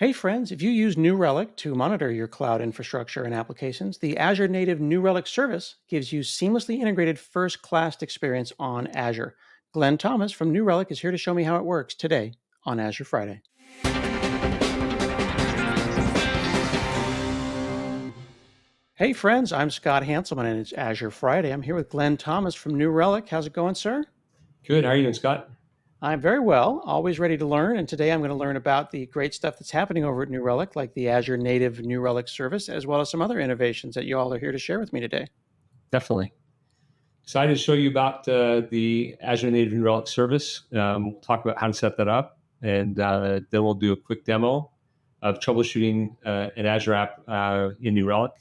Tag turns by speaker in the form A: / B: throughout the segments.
A: Hey friends, if you use New Relic to monitor your cloud infrastructure and applications, the Azure native New Relic service gives you seamlessly integrated first class experience on Azure. Glenn Thomas from New Relic is here to show me how it works today on Azure Friday. Hey friends, I'm Scott Hanselman and it's Azure Friday. I'm here with Glenn Thomas from New Relic. How's it going, sir?
B: Good. How are you doing, Scott?
A: I'm very well, always ready to learn. And today I'm going to learn about the great stuff that's happening over at New Relic, like the Azure native New Relic service, as well as some other innovations that you all are here to share with me today.
B: Definitely. Excited to show you about uh, the Azure native New Relic service. Um, we'll talk about how to set that up, and uh, then we'll do a quick demo of troubleshooting uh, an Azure app uh, in New Relic.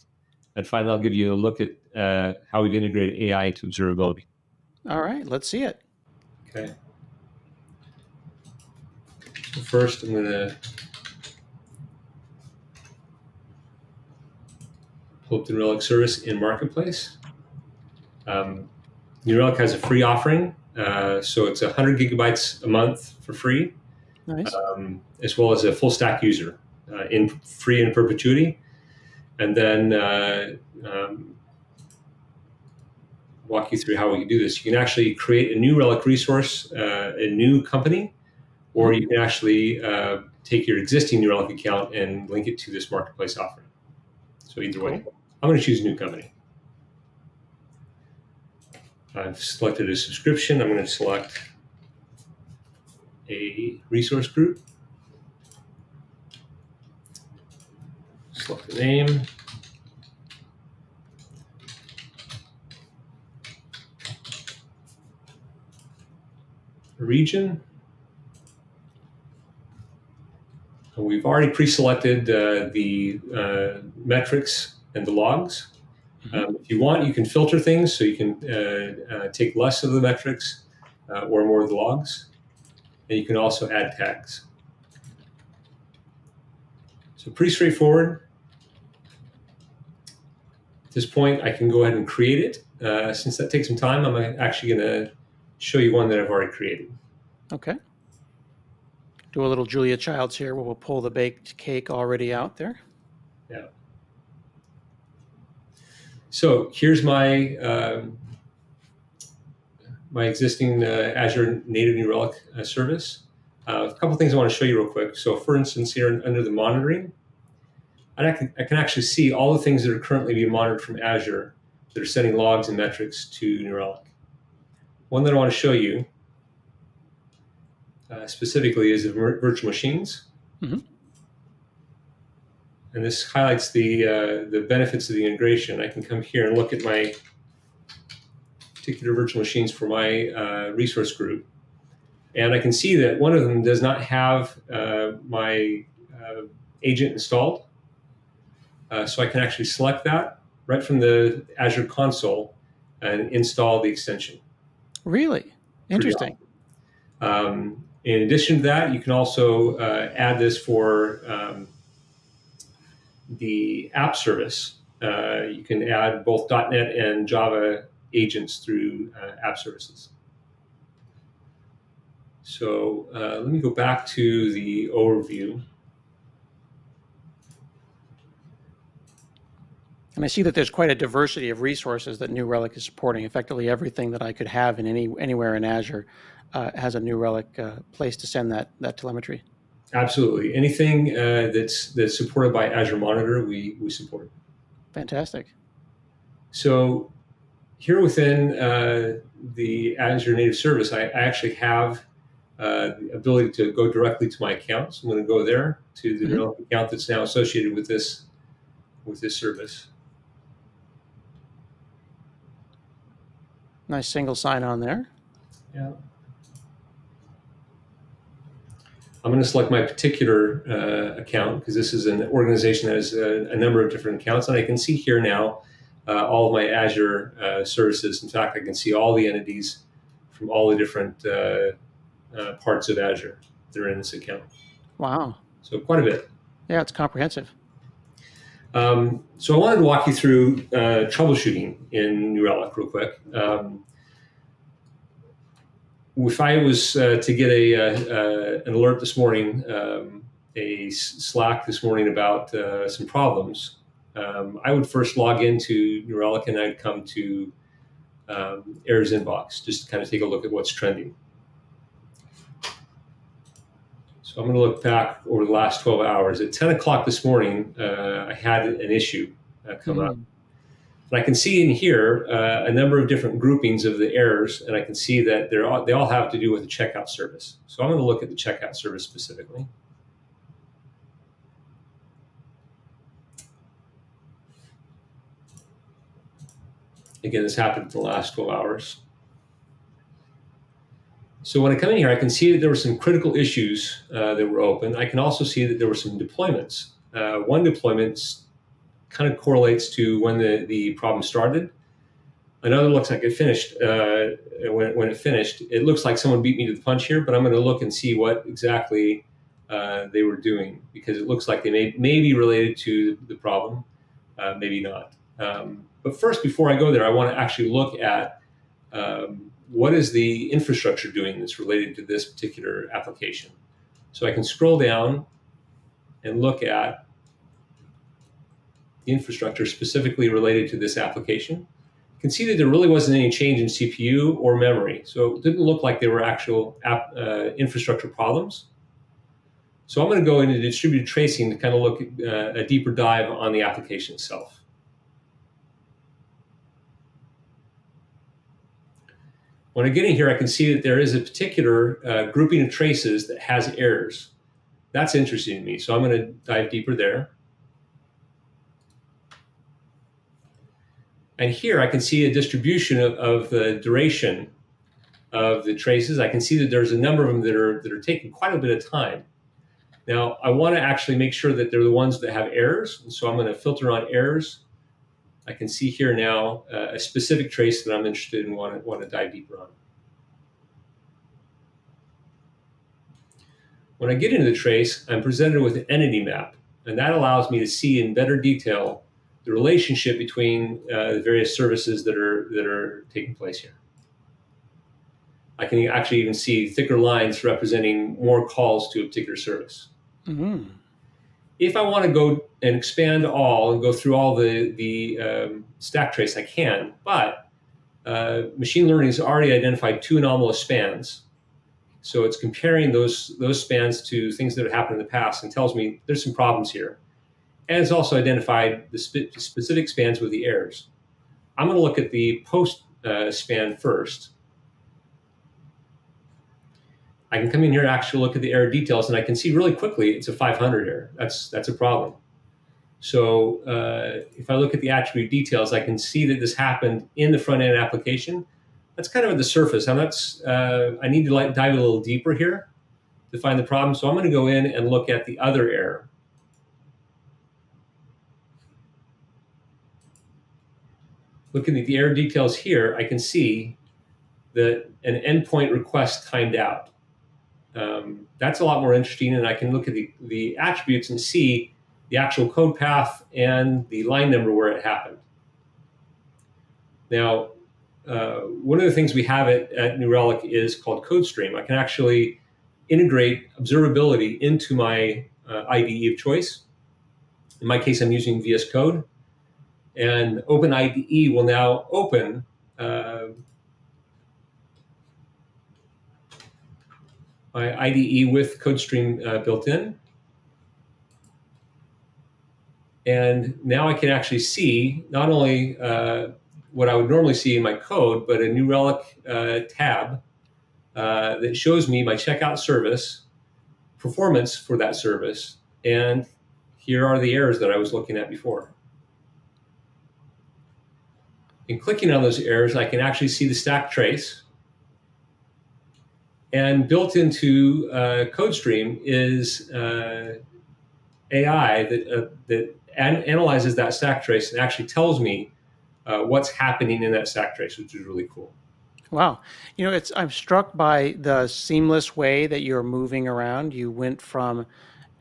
B: And finally, I'll give you a look at uh, how we've integrated AI into observability.
A: All right, let's see it.
B: Okay. First, I'm going to pull up the New Relic service in Marketplace. Um, New Relic has a free offering, uh, so it's 100 gigabytes a month for free,
A: Nice.
B: um, as well as a full stack user uh, in free in perpetuity. And then uh, um, walk you through how we can do this. You can actually create a new Relic resource, uh, a new company, or you can actually uh, take your existing New Relic account and link it to this marketplace offering. So either way, I'm going to choose a new company. I've selected a subscription. I'm going to select a resource group. Select the name. Region. We've already pre-selected uh, the uh, metrics and the logs. Um, if you want, you can filter things so you can uh, uh, take less of the metrics uh, or more of the logs. And you can also add tags. So pretty straightforward. At this point, I can go ahead and create it. Uh, since that takes some time, I'm actually going to show you one that I've already created.
A: Okay. Do a little Julia Childs here where we'll pull the baked cake already out there.
B: Yeah. So here's my um, my existing uh, Azure Native New Relic uh, service. Uh, a couple things I want to show you real quick. So for instance, here under the monitoring, I can, I can actually see all the things that are currently being monitored from Azure that are sending logs and metrics to New Relic. One that I want to show you uh, specifically is the virtual machines.
A: Mhm.
B: And this highlights the uh, the benefits of the integration. I can come here and look at my particular virtual machines for my uh, resource group, and I can see that one of them does not have uh, my uh, agent installed. Uh, so I can actually select that right from the Azure console and install the extension.
A: Really? Interesting.
B: Um, in addition to that, you can also uh, add this for um, the app service. Uh, you can add both .NET and Java agents through uh, app services. So uh, let me go back to the overview.
A: And I see that there's quite a diversity of resources that New Relic is supporting. Effectively, everything that I could have in any anywhere in Azure uh, has a New Relic uh, place to send that that telemetry.
B: Absolutely, anything uh, that's that's supported by Azure Monitor, we we support.
A: Fantastic.
B: So here within uh, the Azure Native Service, I, I actually have uh, the ability to go directly to my account. So I'm going to go there to the
A: Mhm.
B: Relic account that's now associated with this with this service.
A: Nice single sign on there.
B: Yeah. I'm going to select my particular uh, account because this is an organization that has a, a, number of different accounts. And I can see here now uh, all of my Azure uh, services. In fact, I can see all the entities from all the different uh, uh, parts of Azure that are in this account.
A: Wow.
B: So quite a bit.
A: Yeah, it's comprehensive.
B: Um, so I wanted to walk you through uh, troubleshooting in New Relic real quick. Um, if I was uh, to get a uh, uh, an alert this morning um, a Slack this morning about uh, some problems, um, I would first log into New Relic and I'd come to um, errors inbox just to kind of take a look at what's trending. So I'm going to look back over the last 12 hours. At 10 o'clock this morning, uh, I had an issue come mm. up. And I can see in here uh, a number of different groupings of the errors, and I can see that they're all, they all have to do with the checkout service. So I'm going to look at the checkout service specifically. Again, this happened in the last 12 hours. So when I come in here, I can see that there were some critical issues uh, that were open. I can also see that there were some deployments. Uh, one deployment kind of correlates to when the, the problem started. Another looks like it finished. Uh, when, when it finished, it looks like someone beat me to the punch here, but I'm going to look and see what exactly uh, they were doing because it looks like they may, may be related to the problem, uh, maybe not. Um, but first, before I go there, I want to actually look at um, what is the infrastructure doing that's related to this particular application. So I can scroll down and look at infrastructure specifically related to this application. You can see that there really wasn't any change in CPU or memory. So it didn't look like there were actual app, uh, infrastructure problems. So I'm going to go into distributed tracing to kind of look at uh, a deeper dive on the application itself. When I get in here, I can see that there is a particular uh, grouping of traces that has errors. That's interesting to me. So I'm going to dive deeper there. And here I can see a distribution of, of the duration of the traces. I can see that there's a number of them that are, that are taking quite a bit of time. Now, I want to actually make sure that they're the ones that have errors. And so I'm going to filter on errors I can see here now uh, a specific trace that I'm interested in want to, want to dive deeper on. When I get into the trace, I'm presented with an entity map, and that allows me to see in better detail the relationship between uh, the various services that are that are taking place here. I can actually even see thicker lines representing more calls to a particular service. Mm-hmm if I want to go and expand all and go through all the the um, stack trace, I can. But uh, machine learning has already identified two anomalous spans, so it's comparing those those spans to things that have happened in the past and tells me there's some problems here. And it's also identified the spe- specific spans with the errors. I'm going to look at the post uh, span first I can come in here and actually look at the error details, and I can see really quickly it's a 500 error. That's that's a problem. So uh, if I look at the attribute details, I can see that this happened in the front end application. That's kind of at the surface. I'm not. Uh, I need to like dive a little deeper here to find the problem. So I'm going to go in and look at the other error. Looking at the error details here, I can see that an endpoint request timed out um, that's a lot more interesting. And I can look at the, the attributes and see the actual code path and the line number where it happened. Now, uh, one of the things we have at, at New Relic is called CodeStream. I can actually integrate observability into my uh, IDE of choice. In my case, I'm using VS Code. And OpenIDE will now open uh, my IDE with CodeStream uh, built in. And now I can actually see not only uh, what I would normally see in my code, but a New Relic uh, tab uh, that shows me my checkout service, performance for that service, and here are the errors that I was looking at before. In clicking on those errors, I can actually see the stack trace, and built into uh, CodeStream is uh, AI that, uh, that an- analyzes that stack trace and actually tells me uh, what's happening in that stack trace, which is really cool.
A: Wow, you know, it's I'm struck by the seamless way that you're moving around. You went from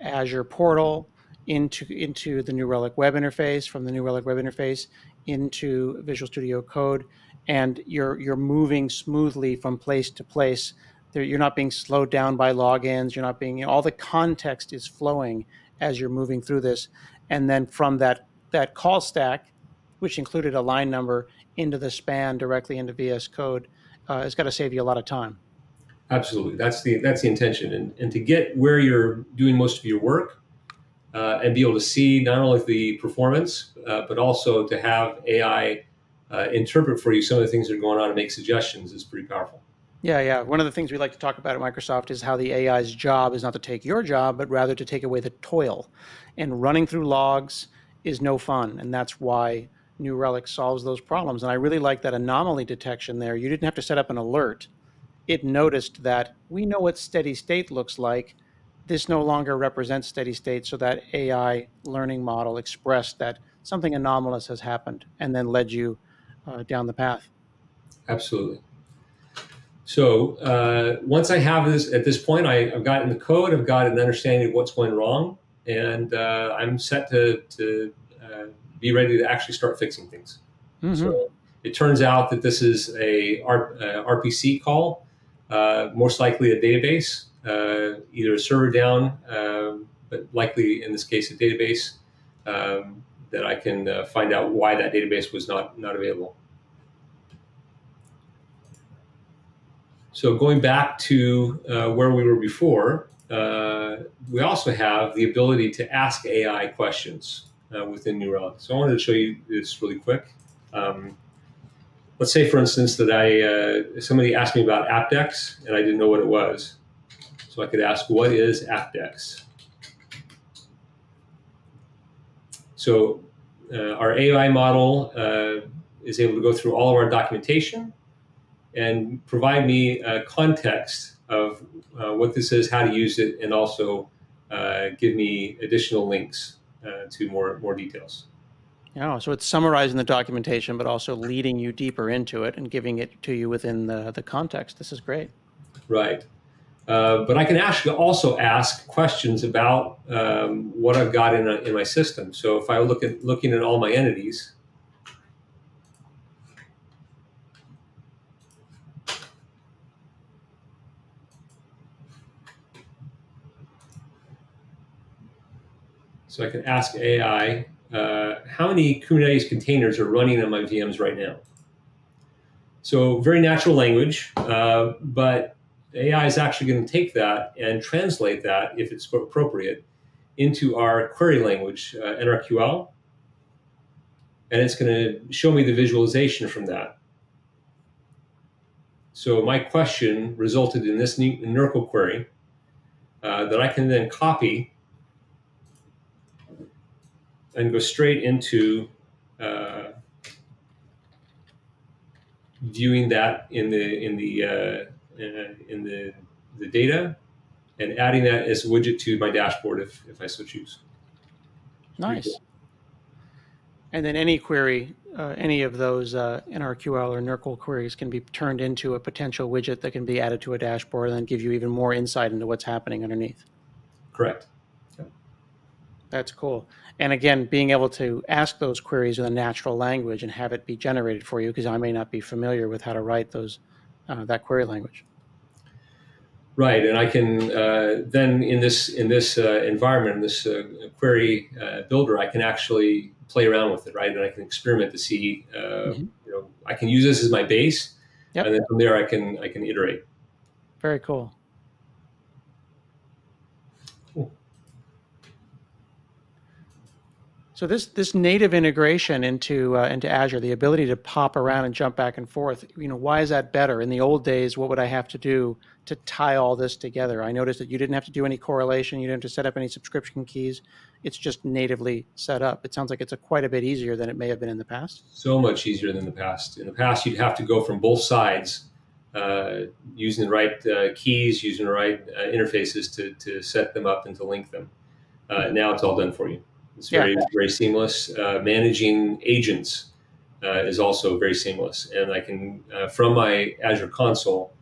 A: Azure Portal into into the New Relic web interface, from the New Relic web interface into Visual Studio Code, and you're you're moving smoothly from place to place you're not being slowed down by logins. You're not being, you know, all the context is flowing as you're moving through this. And then from that, that call stack, which included a line number into the span directly into VS Code, uh, it's got to save you a lot of time.
B: Absolutely, that's the that's the intention, and and to get where you're doing most of your work, uh, and be able to see not only the performance, uh, but also to have AI uh, interpret for you some of the things that are going on and make suggestions is pretty powerful.
A: Yeah, yeah. One of the things we like to talk about at Microsoft is how the AI's job is not to take your job, but rather to take away the toil. And running through logs is no fun, and that's why New Relic solves those problems. And I really like that anomaly detection there. You didn't have to set up an alert. It noticed that we know what steady state looks like. This no longer represents steady state, so that AI learning model expressed that something anomalous has happened and then led you uh, down the path.
B: Absolutely. So uh, once I have this at this point, I, have gotten the code, I've got an understanding of what's going wrong, and uh, I'm set to, to uh, be ready to actually start fixing things. Mm-hmm. So it turns out that this is a R, uh, RPC call, uh, most likely a database, uh, either a server down, um, but likely in this case a database um, that I can find out why that database was not not available. So going back to uh, where we were before, uh, we also have the ability to ask AI questions uh, within New Relic. So I wanted to show you this really quick. Um, let's say, for instance, that I uh, somebody asked me about Apdex and I didn't know what it was. So I could ask, what is Apdex? So uh, our AI model uh, is able to go through all of our documentation and provide me a context of uh, what this is, how to use it, and also uh, give me additional links uh, to more more details.
A: Yeah, so it's summarizing the documentation, but also leading you deeper into it and giving it to you within the, the context. This is great.
B: Right. Uh, but I can actually also ask questions about um, what I've got in, a, in my system. So if I look at looking at all my entities, So I can ask AI, uh, how many Kubernetes containers are running on my VMs right now? So very natural language, uh, but AI is actually going to take that and translate that, if it's appropriate, into our query language, uh, NRQL, and it's going to show me the visualization from that. So my question resulted in this NRQL query uh, that I can then copy and go straight into uh, viewing that in the in the uh, in the the data and adding that as a widget to my dashboard if, if I so choose.
A: Nice. Cool. And then any query, uh, any of those uh, NRQL or NRQL queries can be turned into a potential widget that can be added to a dashboard and then give you even more insight into what's happening underneath.
B: Correct.
A: That's cool. And again, being able to ask those queries in a natural language and have it be generated for you, because I may not be familiar with how to write those uh, that query language.
B: Right, and I can uh, then in this in this uh, environment, in this uh, query uh, builder, I can actually play around with it, right? And I can experiment to see, uh, mm-hmm. you know, I can use this as my base, yep. and then from there I can I can iterate.
A: Very cool. So this this native integration into uh, into Azure, the ability to pop around and jump back and forth, you know, why is that better? In the old days, what would I have to do to tie all this together? I noticed that you didn't have to do any correlation, you didn't have to set up any subscription keys. It's just natively set up. It sounds like it's a quite a bit easier than it may have been in the past.
B: So much easier than the past. In the past, you'd have to go from both sides, uh, using the right uh, keys, using the right uh, interfaces to to set them up and to link them. Uh, now it's all done for you. It's very yeah. very seamless. Uh, managing agents uh, is also very seamless, and I can uh, from my Azure console,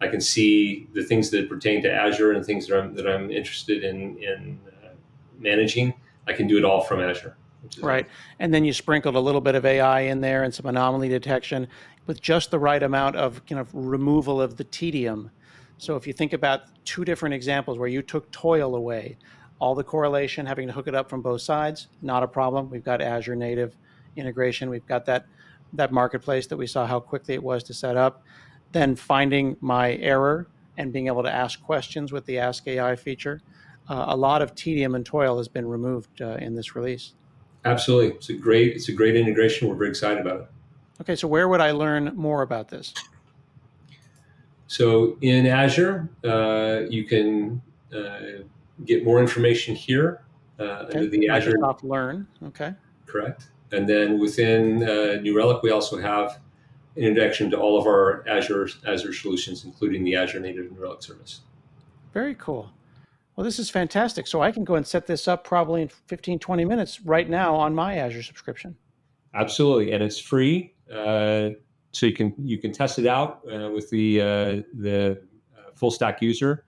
B: I can see the things that pertain to Azure and things that I'm that I'm interested in in uh, managing. I can do it all from Azure.
A: Right, and then you sprinkled a little bit of AI in there and some anomaly detection with just the right amount of kind of removal of the tedium So if you think about two different examples where you took toil away, all the correlation, having to hook it up from both sides, not a problem. We've got Azure native integration. We've got that that marketplace that we saw how quickly it was to set up. Then finding my error and being able to ask questions with the Ask AI feature. Uh, a lot of tedium and toil has been removed uh, in this release.
B: Absolutely, it's a great it's a great integration. We're very excited about it.
A: Okay, so where would I learn more about this?
B: So in Azure, uh, you can uh, get more information here uh, okay. under the Azure
A: Microsoft Learn. Okay.
B: Correct. And then within uh, New Relic, we also have an introduction to all of our Azure Azure solutions, including the Azure Native New Relic service.
A: Very cool. Well, this is fantastic. So I can go and set this up probably in 15, 20 minutes right now on my Azure subscription.
B: Absolutely, and it's free, uh, so you can you can test it out uh, with the uh, the uh, full stack user,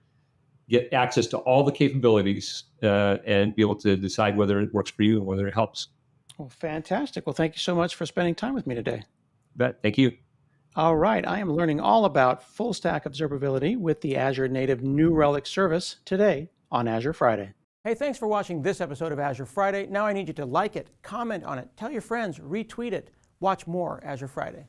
B: get access to all the capabilities, uh, and be able to decide whether it works for you and whether it helps.
A: Well, fantastic. Well, thank you so much for spending time with me today.
B: Bet. Thank you.
A: All right, I am learning all about full stack observability with the Azure Native New Relic service today on Azure Friday. Hey, thanks for watching this episode of Azure Friday. Now I need you to like it, comment on it, tell your friends, retweet it. Watch more Azure Friday.